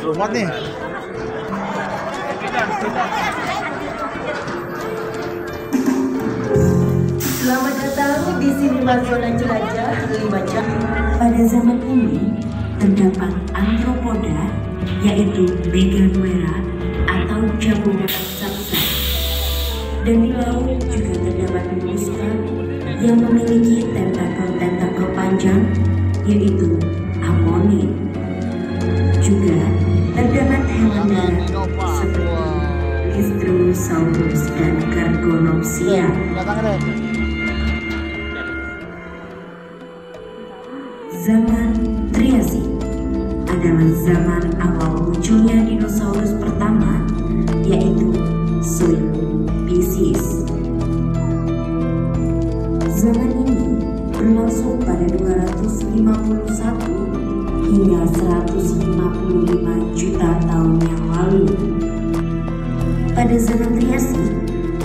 Rumot nih. Selamat datang di Sinema Zona Jelajah 5 jam. Pada zaman ini, terdapat antropoda, yaitu meganuera atau jagung raksasa. Dan di laut juga terdapat molluska yang memiliki tentakel-tentakel panjang, yaitu amonid. Juga terdapat hewan darat seperti Listrosaurus dan Cargonopsia. Zaman Triasik adalah zaman awal munculnya dinosaurus pertama, yaitu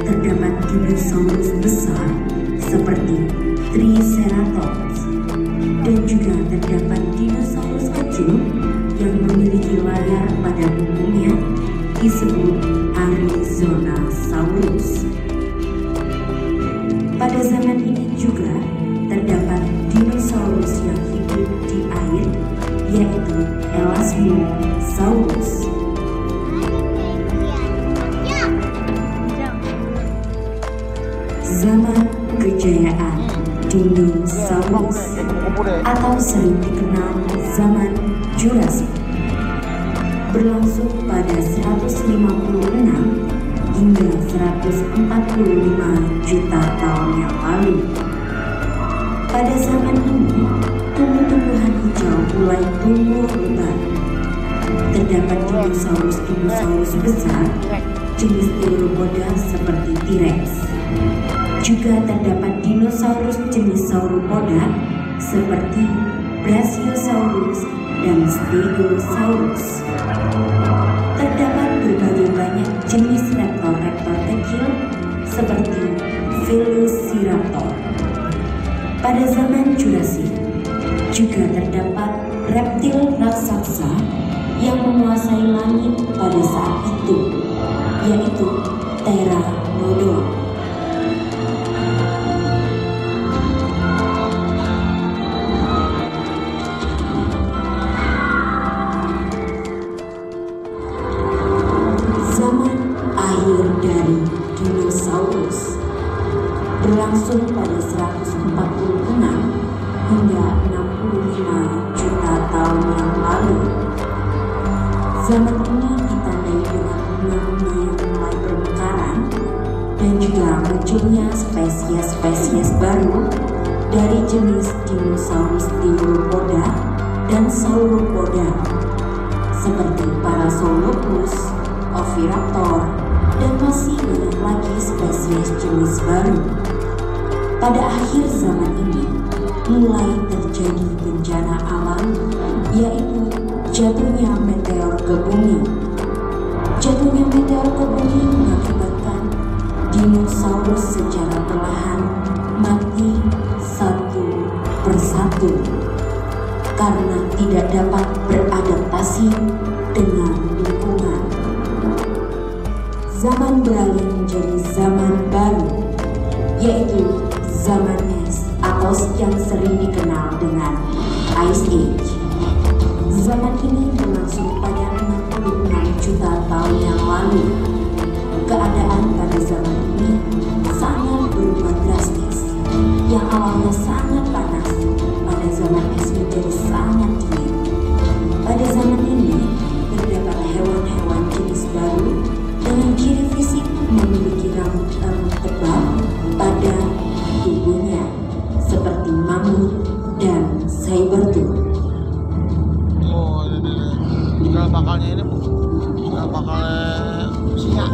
terdapat dinosaurus besar seperti Triceratops dan juga terdapat dinosaurus kecil yang memiliki layar pada umumnya disebut Arizonasaurus. Pada zaman ini juga terdapat dinosaurus yang hidup di air yaitu Elasmosaurus. Zaman kejayaan dinosaurus atau sering dikenal zaman Jurassic berlangsung pada 156 hingga 145 juta tahun yang lalu. Pada zaman ini, tumbuh-tumbuhan hijau mulai tumbuh lebat. Terdapat dinosaurus-dinosaurus besar jenis Theropoda seperti T-Rex. Juga terdapat dinosaurus jenis sauropoda seperti Brachiosaurus dan Stegosaurus. Terdapat berbagai banyak jenis reptil-reptil kecil seperti Velociraptor. Pada zaman Jurassic juga terdapat reptil raksasa yang menguasai langit pada saat itu, yaitu Pteranodon. Berlangsung pada 146 hingga 65 juta tahun yang lalu. Zaman ini ditandai dengan bunga-bunga yang mulai bermekaran dan juga munculnya spesies-spesies baru dari jenis dinosaurus Theropoda dan Sauropoda seperti Parasaurolophus, Oviraptor, dan masih banyak lagi spesies jenis baru. Pada akhir zaman ini, mulai terjadi bencana alam, yaitu jatuhnya meteor ke bumi. Jatuhnya meteor ke bumi mengakibatkan dinosaurus secara perlahan mati satu persatu karena tidak dapat beradaptasi dengan lingkungan. Zaman beralih menjadi zaman baru, yaitu zaman es atau yang sering dikenal dengan Ice Age. Zaman ini berlangsung pada 66 juta tahun yang lalu. Keadaan pada zaman ini Oh, ini. Cikal bakalnya ini. Cikal bakalnya singa.